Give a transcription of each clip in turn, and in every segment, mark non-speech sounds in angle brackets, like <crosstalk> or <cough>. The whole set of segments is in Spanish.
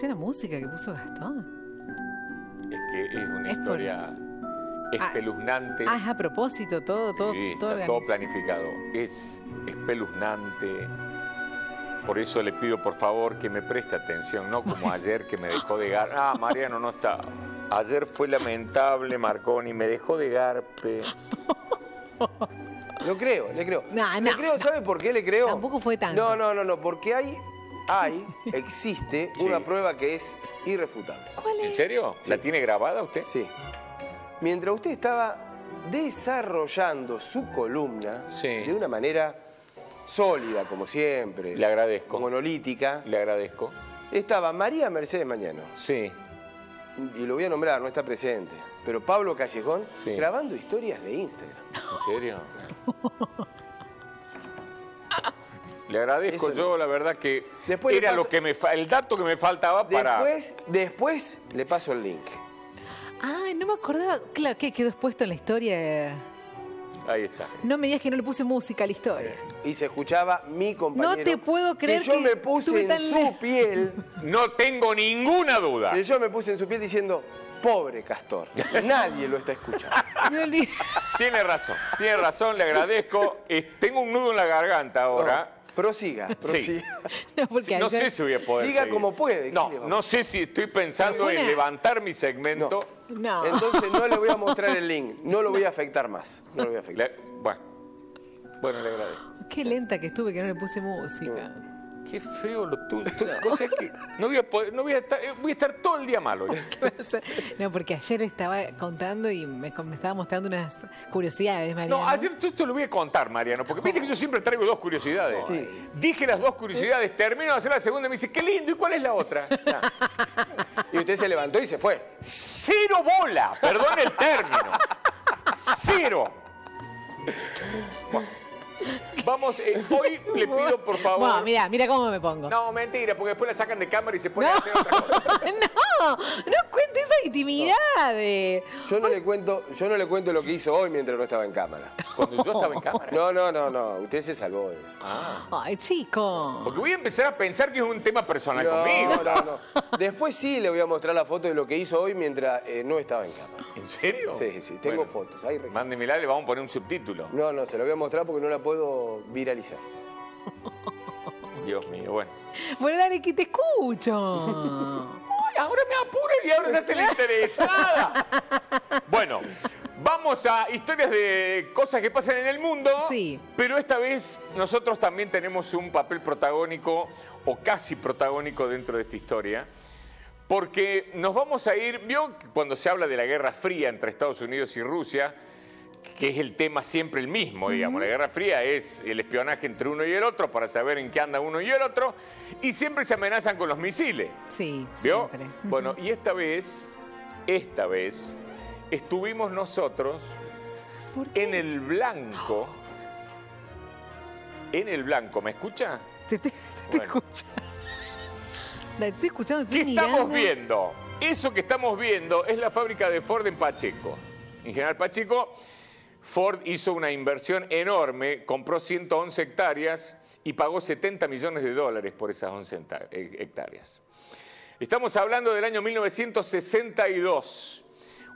escuché la música que puso Gastón. Es que es una Es por- historia espeluznante. Ah, es a propósito, todo, todo, Sí, todo está todo organizado. planificado. Es espeluznante. Por eso le pido por favor que me preste atención, no como <laughs> ayer que me dejó de gar. Ah, Mariano no está. Ayer fue lamentable, Marconi, me dejó de garpe. <laughs> Lo creo, le creo. No, le no, creo, ¿sabe por qué le creo? Tampoco fue tanto. No, no, no, no, porque hay, hay, existe <laughs> Sí. una prueba que es irrefutable. ¿Cuál ¿En es? serio? ¿La Sí. tiene grabada usted? Sí. Mientras usted estaba desarrollando su columna Sí. de una manera sólida, como siempre, Le agradezco. monolítica, Le agradezco. estaba María Mercedes Mañano, Sí. y lo voy a nombrar, no está presente, pero Pablo Callejón Sí. grabando historias de Instagram. ¿En serio? <laughs> Le agradezco Eso- yo, la verdad que Después era paso- lo que me el dato que me faltaba para Después, después le paso el link. Ay, no me acordaba. Claro, que quedó expuesto en la historia. ahí está. No me digas que no le puse música a la historia. Y se escuchaba mi compañero. No te puedo creer que yo que me puse en tan su piel. <laughs> No tengo ninguna duda. que yo me puse en su piel diciendo, pobre Castor. <laughs> Nadie lo está escuchando. Me olvidé. Tiene razón, tiene razón, le agradezco. Eh, tengo un nudo en la garganta ahora. No, prosiga, prosiga. <laughs> No, porque Sí, no ayer- sé si voy a poder Siga seguir. como puede, ¿qué No, no sé si estoy pensando en levantar mi segmento. No. Entonces no le voy a <laughs> mostrar el link. No lo voy a afectar más. No lo voy a afectar. Le- bueno, bueno, le agradezco. Qué lenta que estuve que no le puse música. Qué feo lo tuyo. <laughs> O sea que no voy a poder, no voy a estar, eh, voy a estar todo el día malo. <laughs> No, porque ayer estaba contando y me, me estaba mostrando unas curiosidades, Mariano. No, ayer yo te lo voy a contar, Mariano, porque viste que yo siempre traigo dos curiosidades. Dije las dos curiosidades, termino de hacer la segunda y me dice, qué lindo, ¿y cuál es la otra? <laughs> Y usted se levantó y se fue. Cero bola, perdón el término. Cero. Bueno, Vamos, eh, hoy le pido por favor. Bueno, mira, mira cómo me pongo. No, mentira, porque después la sacan de cámara y se puede hacer otra cosa. <laughs> no, no cuente esas intimidades. Yo no le cuento, yo no le cuento lo que hizo hoy mientras no estaba en cámara. Cuando yo estaba en cámara. No, no, no, no. Usted se salvó. eso. Ay, chico. Porque voy a empezar a pensar que es un tema personal No, conmigo. no, no. Después sí le voy a mostrar la foto de lo que hizo hoy mientras eh, no estaba en cámara. ¿En serio? Sí, sí, tengo fotos. Ahí Mándemela, le vamos a poner un subtítulo. No, no, se lo voy a mostrar porque no la puedo viralizar. <laughs> Dios mío, bueno. Bueno, dale, que te escucho. <laughs> Ay, ahora me apura y ahora se hace la interesada. Bueno, vamos a historias de cosas que pasan en el mundo. Sí. Pero esta vez nosotros también tenemos un papel protagónico o casi protagónico dentro de esta historia. Porque nos vamos a ir, vio que cuando se habla de la Guerra Fría entre Estados Unidos y Rusia, que es el tema siempre el mismo, digamos. La Guerra Fría es el espionaje entre uno y el otro para saber en qué anda uno y el otro, y siempre se amenazan con los misiles. Sí, ¿Vio? siempre. Bueno, y esta vez, esta vez, estuvimos nosotros ¿Por qué? en el blanco. En el blanco, ¿me escucha? Te estoy, te Bueno. escuchando. Te estoy escuchando, ¿Qué estoy estamos mirando. viendo? Eso que estamos viendo es la fábrica de Ford en Pacheco. En General Pacheco, Ford hizo una inversión enorme, compró 111 hectáreas y pagó 70 millones de dólares por esas 11 hecta- eh, hectáreas. Estamos hablando del año 1962.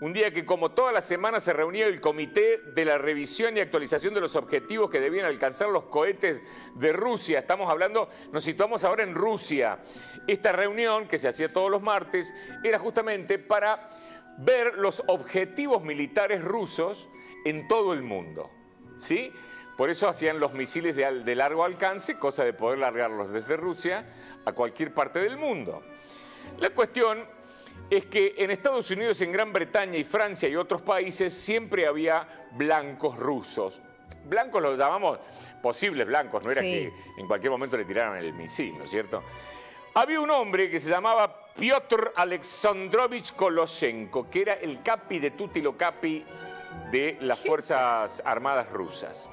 Un día que como todas las semanas se reunía el comité de la revisión y actualización de los objetivos que debían alcanzar los cohetes de Rusia. Estamos hablando, nos situamos ahora en Rusia. Esta reunión, que se hacía todos los martes, era justamente para ver los objetivos militares rusos en todo el mundo. ¿Sí? Por eso hacían los misiles de, de largo alcance, cosa de poder largarlos desde Rusia a cualquier parte del mundo. La cuestión es que en Estados Unidos, en Gran Bretaña y Francia y otros países siempre había blancos rusos. Blancos los llamamos posibles blancos, no era Sí. que en cualquier momento le tiraran el misil, ¿no es cierto? Había un hombre que se llamaba Piotr Alexandrovich Koloshenko, que era el capi de tutti lo capi de las Fuerzas Armadas rusas.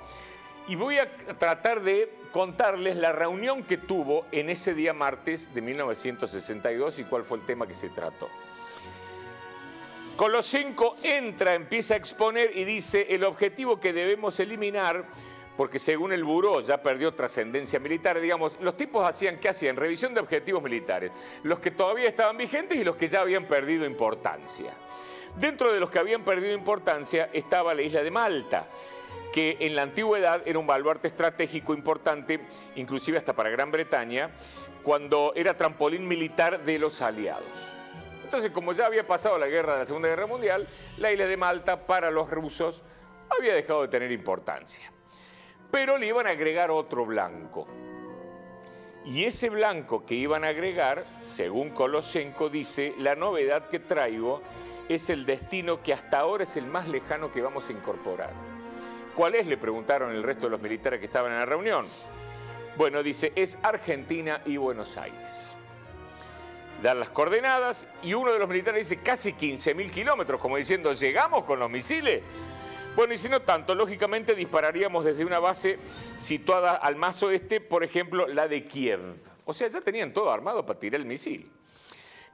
Y voy a tratar de contarles la reunión que tuvo en ese día martes de 1962 y cuál fue el tema que se trató. Koloshenko entra, empieza a exponer y dice, el objetivo que debemos eliminar porque según el buró ya perdió trascendencia militar. Digamos, los tipos hacían, ¿qué hacían? Revisión de objetivos militares, los que todavía estaban vigentes y los que ya habían perdido importancia. Dentro de los que habían perdido importancia estaba la isla de Malta que en la antigüedad era un baluarte estratégico importante, inclusive hasta para Gran Bretaña, cuando era trampolín militar de los aliados. Entonces, como ya había pasado la guerra de la Segunda Guerra Mundial, la isla de Malta para los rusos había dejado de tener importancia. Pero le iban a agregar otro blanco. Y ese blanco que iban a agregar, según Koloshenko dice, la novedad que traigo es el destino que hasta ahora es el más lejano que vamos a incorporar. ¿Cuál es? Le preguntaron el resto de los militares que estaban en la reunión. Bueno, dice, es Argentina y Buenos Aires. Dan las coordenadas y uno de los militares dice casi 15.000 kilómetros, como diciendo, ¿llegamos con los misiles? Bueno, y si no tanto, lógicamente dispararíamos desde una base situada al más oeste, por ejemplo, la de Kiev. O sea, ya tenían todo armado para tirar el misil.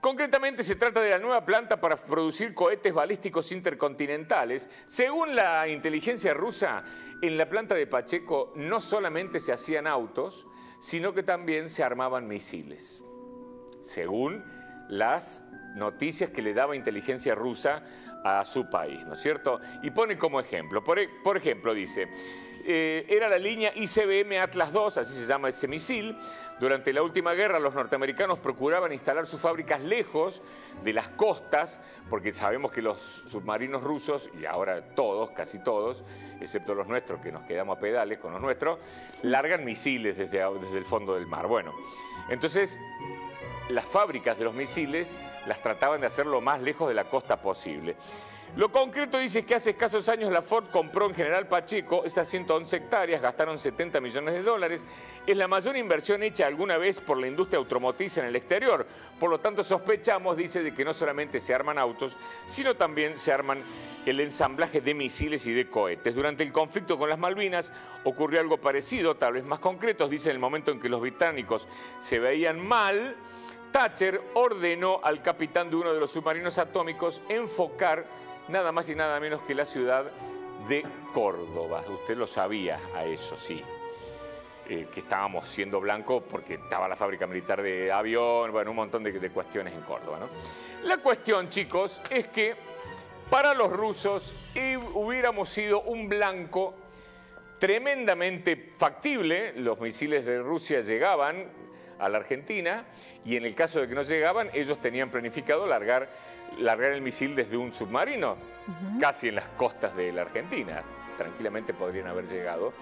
Concretamente se trata de la nueva planta para producir cohetes balísticos intercontinentales. Según la inteligencia rusa, en la planta de Pacheco no solamente se hacían autos, sino que también se armaban misiles. Según las noticias que le daba inteligencia rusa a su país, ¿no es cierto? Y pone como ejemplo, por, e, ejemplo, dice, eh, era la línea ICBM Atlas II, así se llama ese misil. Durante la última guerra los norteamericanos procuraban instalar sus fábricas lejos de las costas, porque sabemos que los submarinos rusos, y ahora todos, casi todos, excepto los nuestros, que nos quedamos a pedales con los nuestros, largan misiles desde, desde el fondo del mar. Bueno, entonces las fábricas de los misiles las trataban de hacer lo más lejos de la costa posible. Lo concreto dice que hace escasos años la Ford compró en General Pacheco esas 111 hectáreas, gastaron 70 millones de dólares. Es la mayor inversión hecha alguna vez por la industria automotriz en el exterior. Por lo tanto, sospechamos, dice, de que no solamente se arman autos, sino también se arman el ensamblaje de misiles y de cohetes. Durante el conflicto con las Malvinas ocurrió algo parecido, tal vez más concreto, dice en el momento en que los británicos se veían mal. Thatcher ordenó al capitán de uno de los submarinos atómicos enfocar nada más y nada menos que la ciudad de Córdoba. Usted lo sabía a eso, sí. Eh, que estábamos siendo blanco porque estaba la fábrica militar de avión, bueno, un montón de, de cuestiones en Córdoba. ¿no? La cuestión, chicos, es que para los rusos hubiéramos sido un blanco tremendamente factible, los misiles de Rusia llegaban a la Argentina y en el caso de que no llegaban, ellos tenían planificado largar largar el misil desde un submarino, casi en las costas de la Argentina. Tranquilamente podrían haber llegado.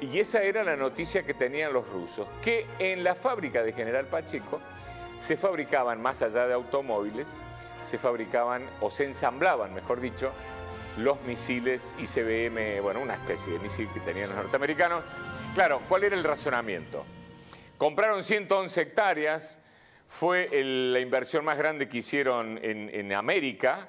Y esa era la noticia que tenían los rusos, que en la fábrica de General Pacheco se fabricaban, más allá de automóviles, se fabricaban o se ensamblaban, mejor dicho, los misiles ICBM, bueno, una especie de misil que tenían los norteamericanos. Claro, ¿cuál era el razonamiento? Compraron 111 hectáreas, fue la inversión más grande que hicieron en, América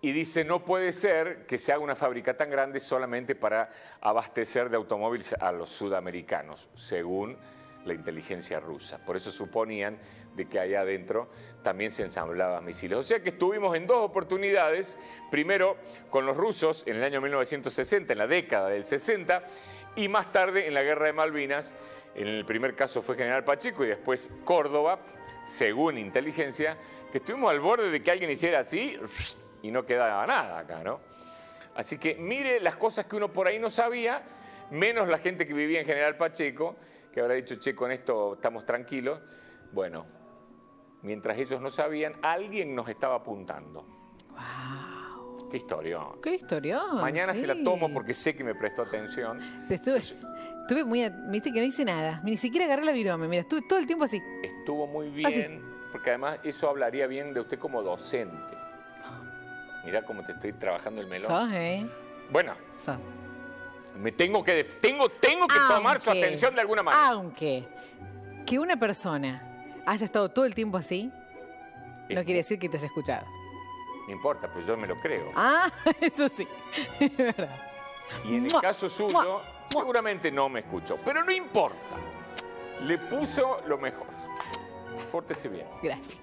y dice, no puede ser que se haga una fábrica tan grande solamente para abastecer de automóviles a los sudamericanos, según la inteligencia rusa. Por eso suponían de que allá adentro también se ensamblaban misiles. O sea que estuvimos en dos oportunidades, primero con los rusos en el año 1960, en la década del 60, y más tarde en la Guerra de Malvinas, en el primer caso fue General Pacheco y después Córdoba, según inteligencia, que estuvimos al borde de que alguien hiciera así y no quedaba nada acá, ¿no? Así que mire las cosas que uno por ahí no sabía, menos la gente que vivía en General Pacheco, que habrá dicho, che, con esto estamos tranquilos. Bueno, mientras ellos no sabían, alguien nos estaba apuntando. ¡Wow! ¡Qué historión! ¡Qué historión! Mañana se la tomo porque sé que me prestó atención. Te estuve... Estuve muy. Viste que no hice nada. Ni siquiera agarré la virome. Mira, estuve todo el tiempo así. Estuvo muy bien. Porque además eso hablaría bien de usted como docente. Mira cómo te estoy trabajando el melón. Sos, ¿eh? Bueno. Me tengo que. Tengo, tengo que tomar su atención de alguna manera. Aunque que una persona haya estado todo el tiempo así, no quiere decir que te has escuchado. No importa, pues yo me lo creo. Ah, <laughs> eso sí. <laughs> Es verdad. Y en el caso suyo. Seguramente no me escuchó, pero no importa. Le puso lo mejor. Pórtese bien. Gracias.